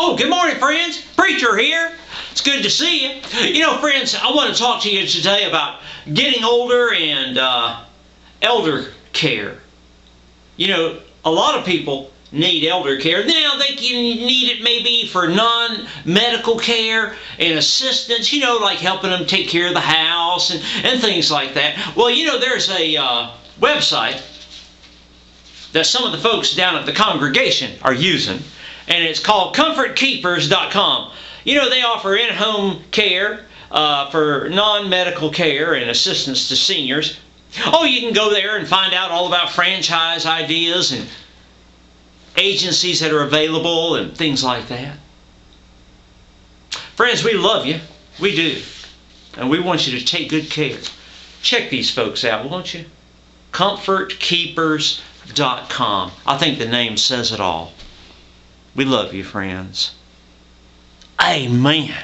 Oh, good morning, friends. Preacher here. It's good to see you. You know, friends, I want to talk to you today about getting older and uh, elder care. You know, a lot of people need elder care. Now, they can need it maybe for non medical care and assistance, you know, like helping them take care of the house and, and things like that. Well, you know, there's a uh, website that some of the folks down at the congregation are using, and it's called comfortkeepers.com. You know, they offer in home care uh, for non medical care and assistance to seniors. Oh, you can go there and find out all about franchise ideas and agencies that are available and things like that. Friends, we love you. We do. And we want you to take good care. Check these folks out, won't you? ComfortKeepers.com. I think the name says it all. We love you, friends. Amen.